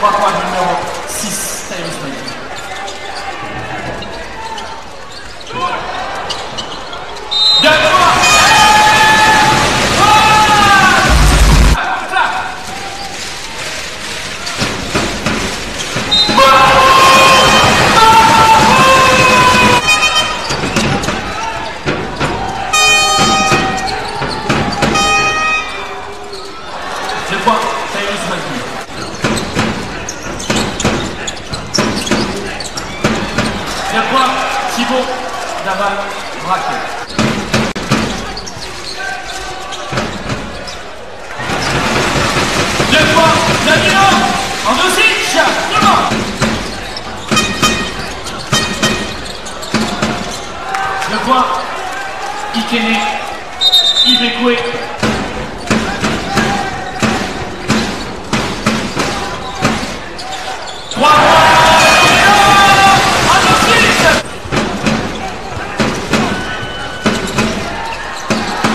3 points numéro 6, Thibaut Daval Braquet. Deux points, Danilo Andosic Devant Deux points, Ikene Ibekwe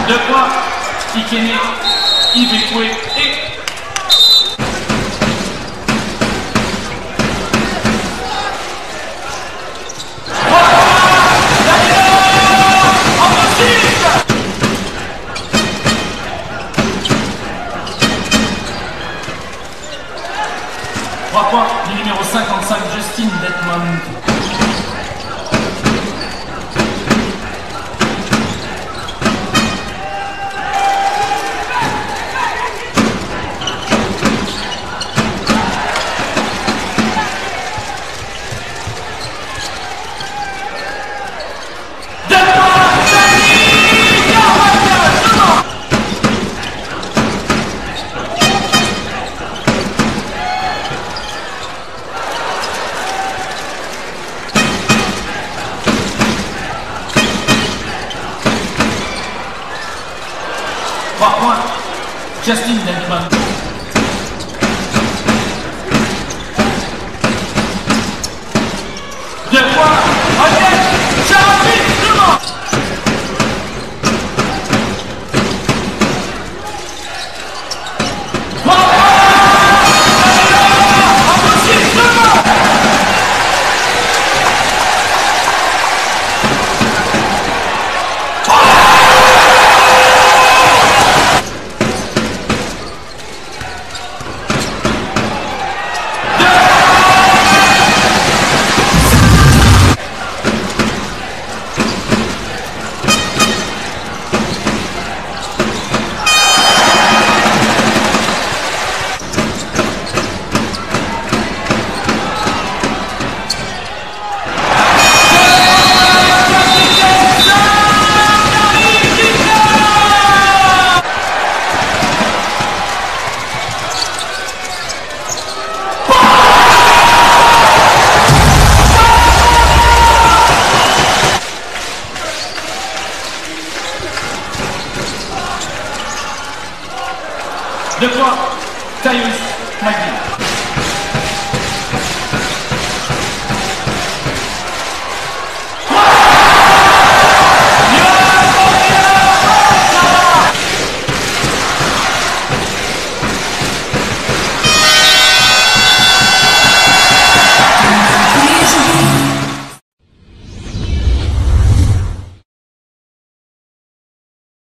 Deux points, Ikene Ibekwe et Trois points du numéro 55, Justin Detmond. Trois points, Justin Delman. Deux points, Tyrus Maggi.